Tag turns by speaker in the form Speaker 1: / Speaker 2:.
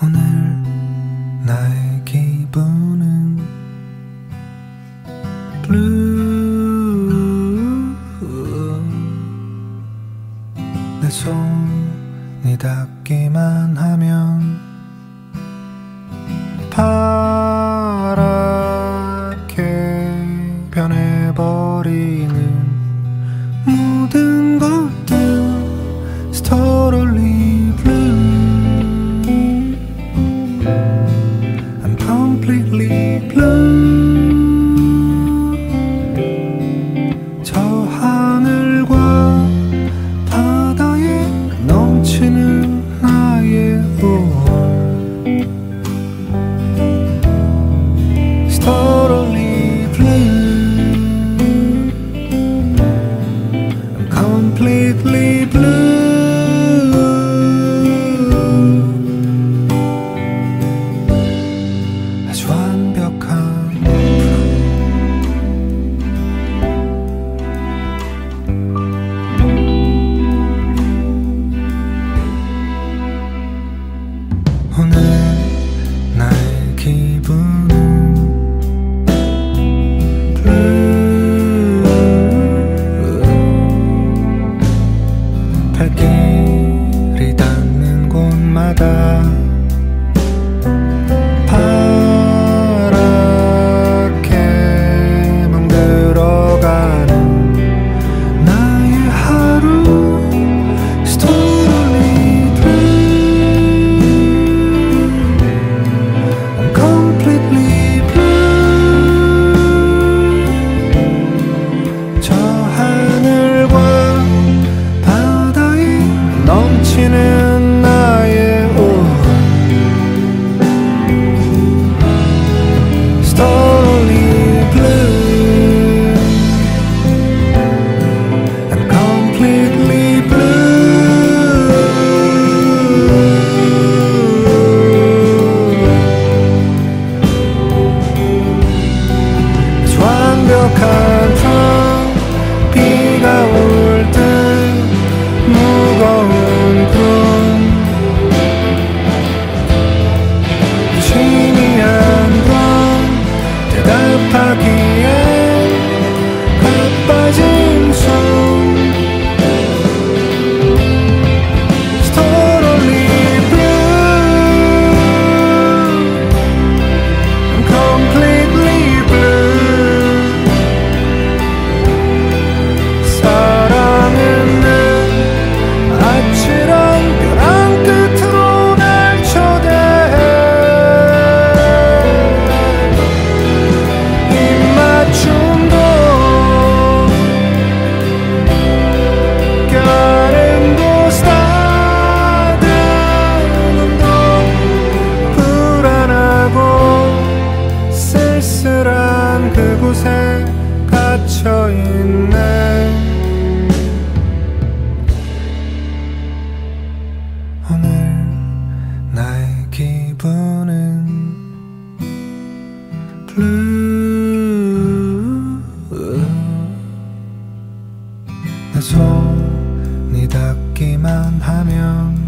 Speaker 1: 오늘 발길이 닿는 곳마다 당신은 나의 오 Slowly blue I'm completely blue. 완벽한 밤 비가 오 내 손이 닿기만 하면